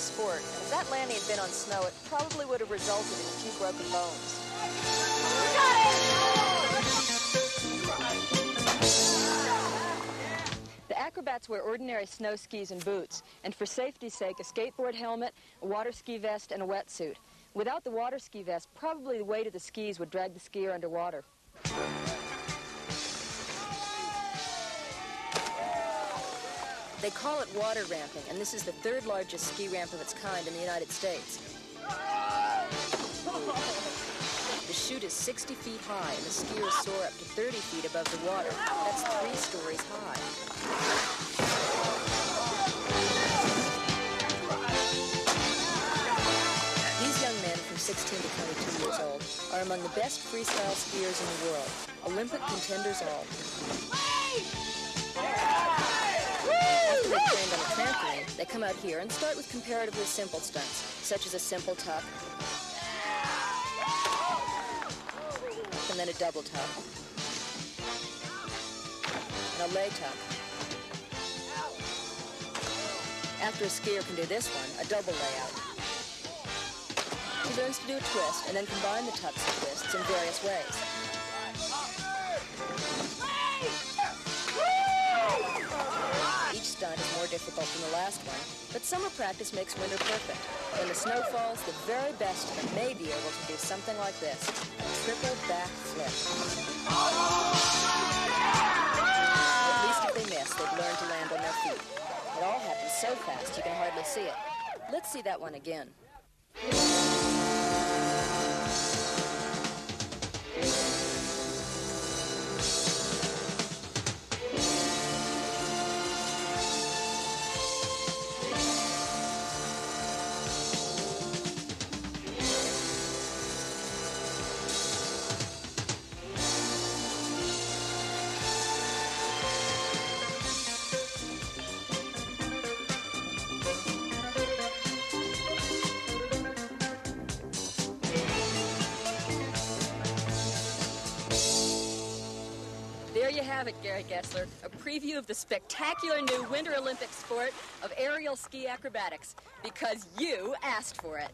sport, and if that landing had been on snow, it probably would have resulted in a few broken bones. The acrobats wear ordinary snow skis and boots, and for safety's sake, a skateboard helmet, a water ski vest, and a wetsuit. Without the water ski vest, probably the weight of the skis would drag the skier underwater. They call it water ramping, and this is the third largest ski ramp of its kind in the United States. The chute is 60 feet high, and the skiers soar up to 30 feet above the water. That's three stories high. These young men from 16 to 22 years old are among the best freestyle skiers in the world, Olympic contenders all. They've trained on a trampoline, they come out here and start with comparatively simple stunts, such as a simple tuck, and then a double tuck, and a lay tuck. After a skier can do this one, a double layout. He learns to do a twist and then combine the tucks and twists in various ways. Difficult than the last one, but summer practice makes winter perfect. When the snow falls, the very best may be able to do something like this, a triple back flip. At least if they miss, they've learned to land on their feet. It all happens so fast you can hardly see it. Let's see that one again. Have it, Gary Gessler, a preview of the spectacular new Winter Olympic sport of aerial ski acrobatics, because you asked for it.